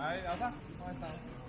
来，老大，快上。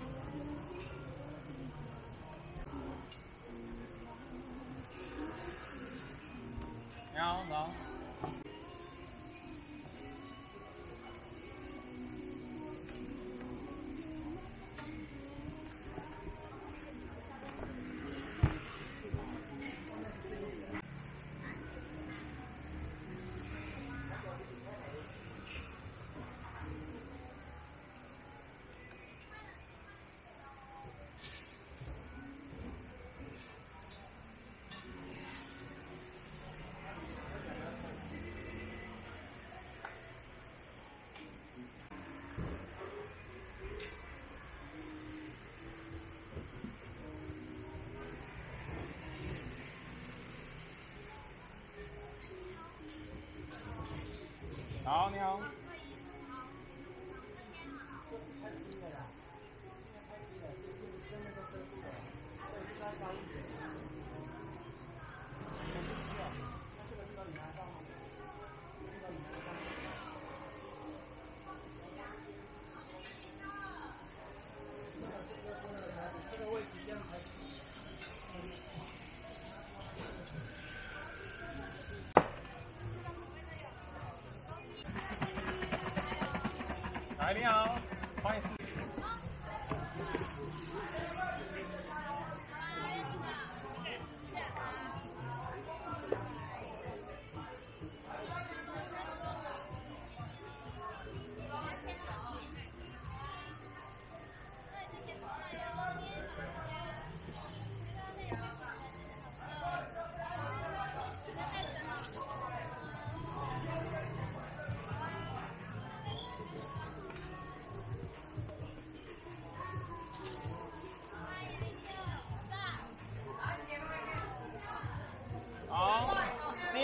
好，你好。你好，欢迎。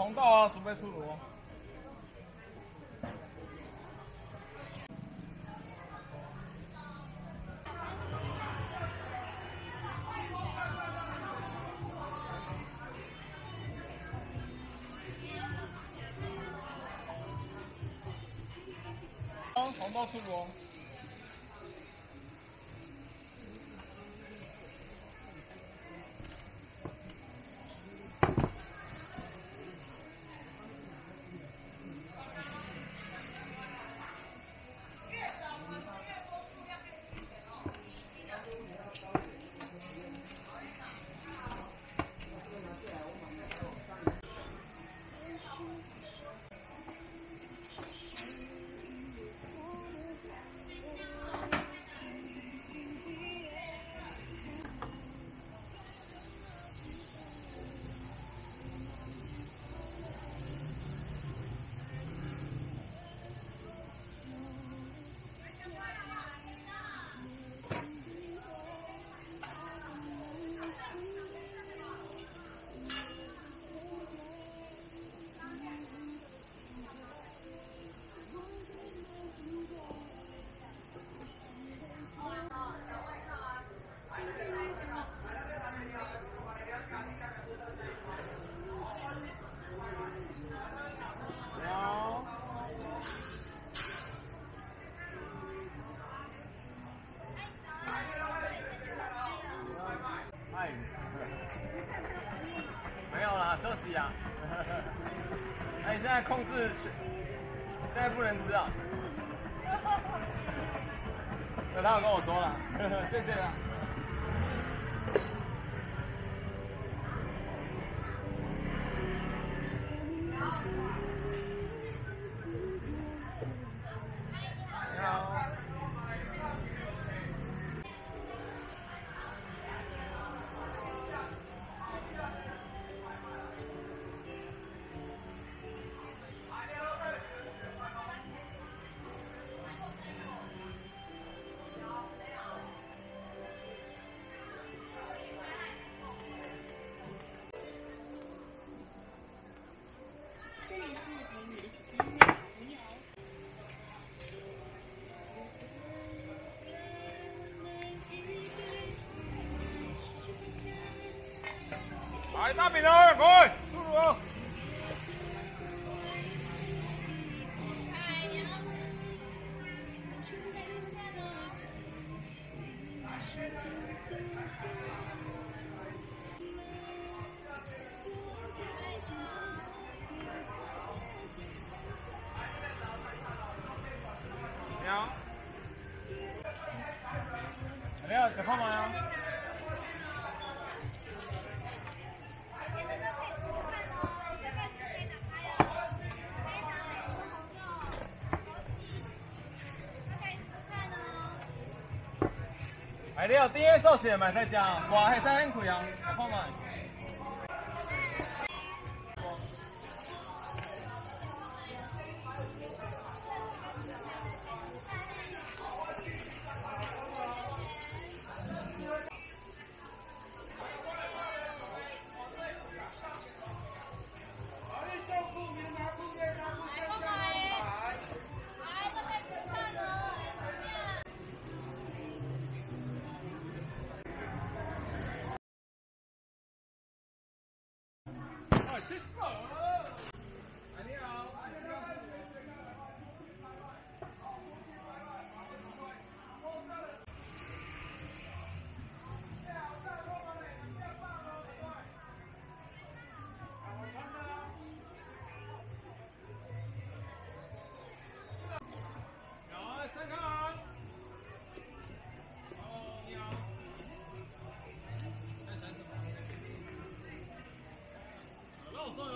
红豆啊，准备出炉哦。哦，红豆出炉哦。好。嗨，没有啊，那你。哎，现在控制，现在不能吃啊。有他有跟我说了，谢谢啊。来大饼哦，哎，你好，第一寿司买在家，哇，系三很贵啊，吃泡 Oh.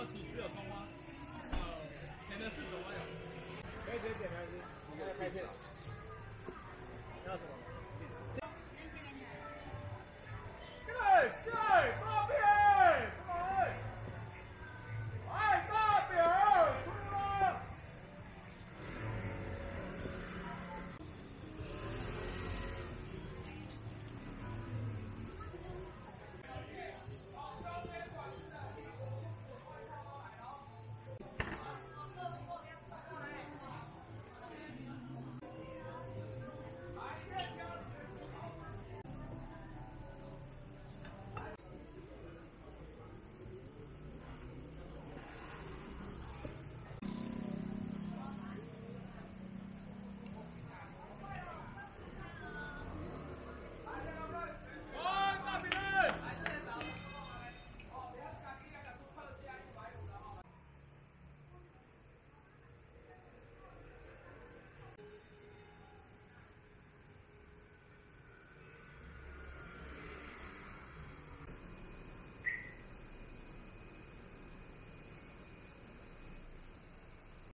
起司有葱花，呃，甜的是什么有？可以直接点开吃，你在开片。要什么？